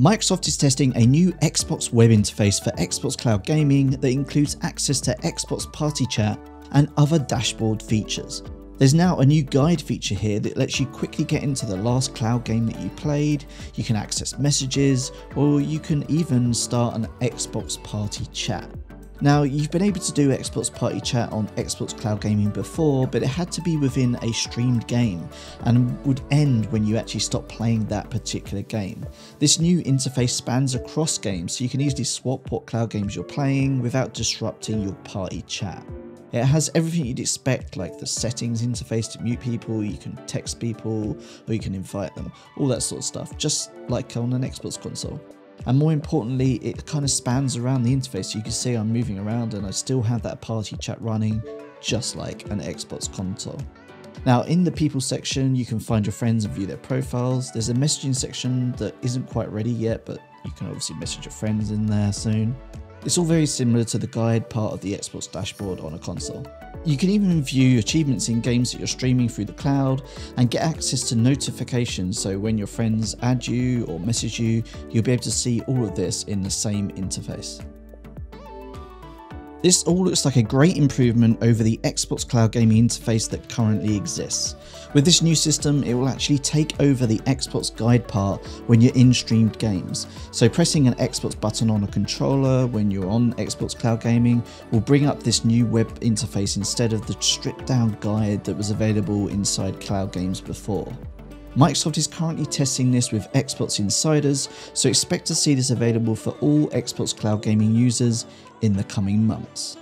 Microsoft is testing a new Xbox web interface for Xbox Cloud Gaming that includes access to Xbox Party Chat and other dashboard features. There's now a new guide feature here that lets you quickly get into the last cloud game that you played, you can access messages, or you can even start an Xbox Party Chat. Now, you've been able to do Xbox Party Chat on Xbox Cloud Gaming before, but it had to be within a streamed game and would end when you actually stop playing that particular game. This new interface spans across games, so you can easily swap what cloud games you're playing without disrupting your party chat. It has everything you'd expect, like the settings interface to mute people, you can text people, or you can invite them, all that sort of stuff, just like on an Xbox console. And more importantly, it kind of spans around the interface. You can see I'm moving around and I still have that party chat running, just like an Xbox console. Now, in the people section, you can find your friends and view their profiles. There's a messaging section that isn't quite ready yet, but you can obviously message your friends in there soon. It's all very similar to the guide part of the Xbox dashboard on a console. You can even view achievements in games that you're streaming through the cloud and get access to notifications so when your friends add you or message you, you'll be able to see all of this in the same interface. This all looks like a great improvement over the Xbox Cloud Gaming interface that currently exists. With this new system, it will actually take over the Xbox guide part when you're in streamed games. So pressing an Xbox button on a controller when you're on Xbox Cloud Gaming will bring up this new web interface instead of the stripped down guide that was available inside cloud games before. Microsoft is currently testing this with Xbox Insiders, so expect to see this available for all Xbox Cloud Gaming users in the coming months.